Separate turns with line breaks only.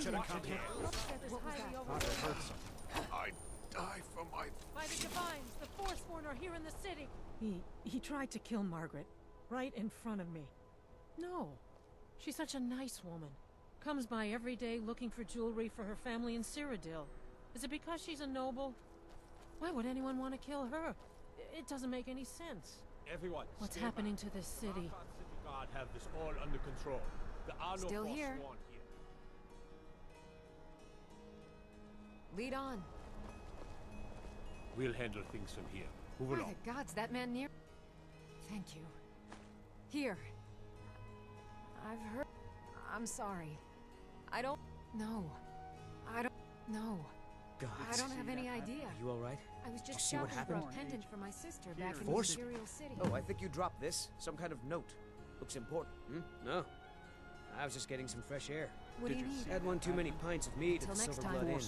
should have come here.
This highly over-
Thought I heard
die for my...
By the Divines, the Forsworn are here in the city.
He he tried to kill Margaret, right in front of me.
No. She's such a nice woman. Comes by every day looking for jewelry for her family in Cyrodiil. Is it because she's a noble? Why would anyone want to kill her? It doesn't make any sense.
Everyone,
What's happening
back.
to this city?
Markarth City Guard have this all under control. There
Still here.
Forsworn
Lead on.
We'll handle things from here. Move
By
along.
the gods, that man near... Thank you. Here. I've heard... I'm sorry. I don't... No. I don't... No.
God.
I don't have any idea.
Are you alright?
I was just
see what
shopping for a
happened?
pendant for my sister back in
Force-
Imperial City.
Oh, I think you dropped this. Some kind of note. Looks important. Hmm? No. I was just getting some fresh air.
What do you need?
Had one too many pints of mead at the
next
Silver
time.
Blood Inn.